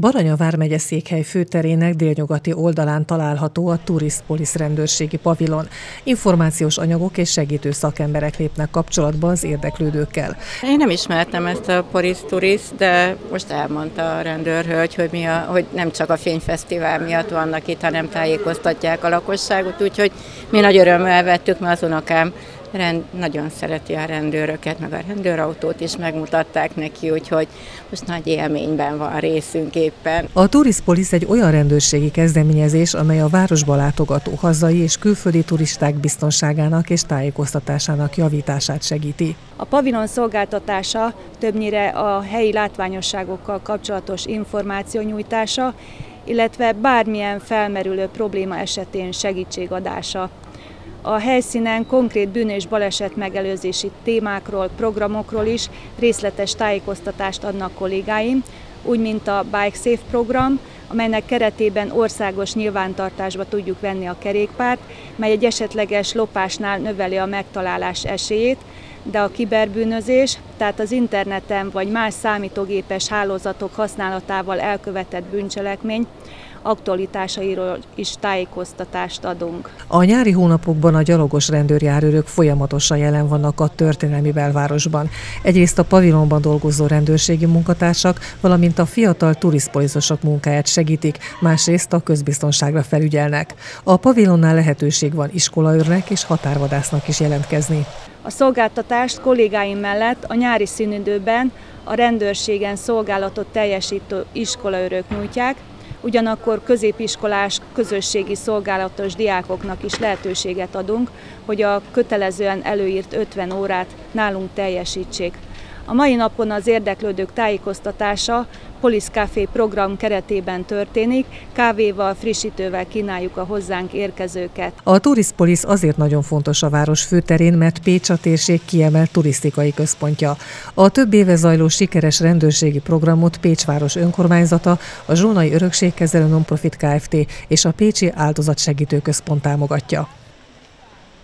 Baranya vármegye székhely főterének délnyugati oldalán található a Tourist Police rendőrségi pavilon. Információs anyagok és segítő szakemberek lépnek kapcsolatba az érdeklődőkkel. Én nem ismertem ezt a Police Tourist, de most elmondta a rendőrhölgy, hogy, mi a, hogy nem csak a fényfesztivál miatt vannak itt, hanem tájékoztatják a lakosságot, úgyhogy mi nagy örömmel vettük, mert az unokám rend, nagyon szereti a rendőröket, meg a rendőrautót is megmutatták neki, úgyhogy most nagy élményben van részünk éppen. A Police egy olyan rendőrségi kezdeményezés, amely a városba látogató hazai és külföldi turisták biztonságának és tájékoztatásának javítását segíti. A pavilon szolgáltatása többnyire a helyi látványosságokkal kapcsolatos információ nyújtása, illetve bármilyen felmerülő probléma esetén segítségadása. A helyszínen konkrét bűn és baleset megelőzési témákról, programokról is részletes tájékoztatást adnak kollégáim, úgy mint a Bike Safe program, amelynek keretében országos nyilvántartásba tudjuk venni a kerékpárt, mely egy esetleges lopásnál növeli a megtalálás esélyét, de a kiberbűnözés, tehát az interneten vagy más számítógépes hálózatok használatával elkövetett bűncselekmény aktualitásairól is tájékoztatást adunk. A nyári hónapokban a gyalogos rendőrjárőrök folyamatosan jelen vannak a történelmi belvárosban. Egyrészt a pavilonban dolgozó rendőrségi munkatársak, valamint a fiatal turisztpolizosok munkáját segítik, másrészt a közbiztonságra felügyelnek. A pavilonnál lehetőség van iskolaőrnek és határvadásznak is jelentkezni. A szolgáltatást kollégáim mellett a nyári szünidőben a rendőrségen szolgálatot teljesítő iskolaőrök nyújtják, ugyanakkor középiskolás, közösségi szolgálatos diákoknak is lehetőséget adunk, hogy a kötelezően előírt 50 órát nálunk teljesítsék. A mai napon az érdeklődők tájékoztatása Police Café program keretében történik, kávéval, frissítővel kínáljuk a hozzánk érkezőket. A Tourist Police azért nagyon fontos a város főterén, mert Pécs a térség kiemelt turisztikai központja. A több éve zajló sikeres rendőrségi programot Pécs város önkormányzata, a Zsónai Örökségkezelő Nonprofit Kft. és a Pécsi Áldozatsegítő Központ támogatja.